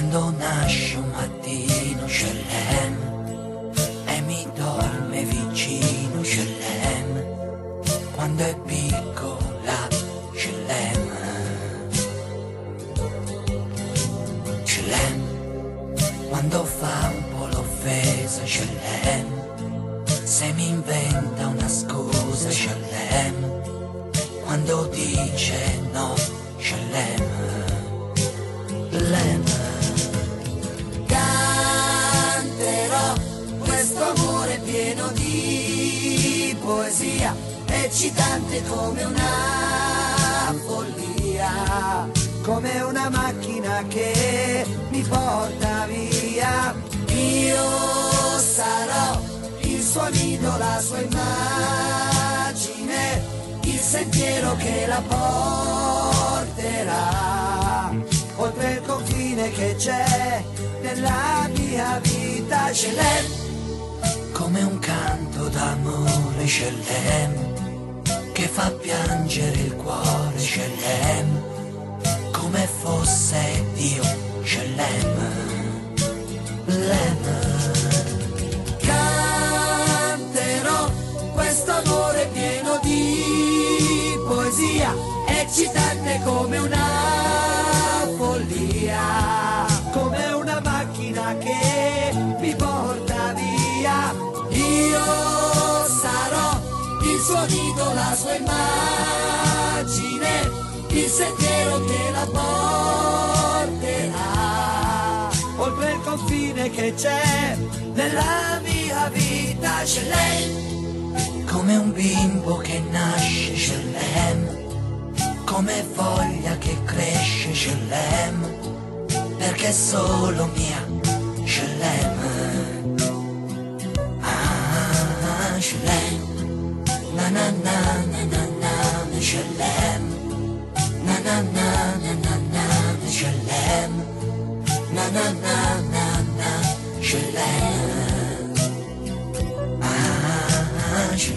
quando nasce un mattino Shalem e mi dorme vicino Shalem quando è piccola Shalem Shalem quando fa un po' l'offesa Shalem se mi inventa una scusa Shalem quando dice no Shalem Lem poesia, eccitante come una follia, come una macchina che mi porta via. Io sarò il suo nido, la sua immagine, il sentiero che la porterà oltre il confine che c'è nella mia vita lei come un canto d'amore Shalem che fa piangere il cuore Shalem come fosse Dio Shalem Lem. Canterò questo amore pieno di poesia eccitante come una follia come una macchina che mi porta suo nido la sua immagine il sentiero che la porterà. Oltre il confine che c'è nella mia vita c'è lei come un bimbo che nasce Shalem come voglia che cresce Shalem perché è solo mia Shalem je l'aime. Ah, je.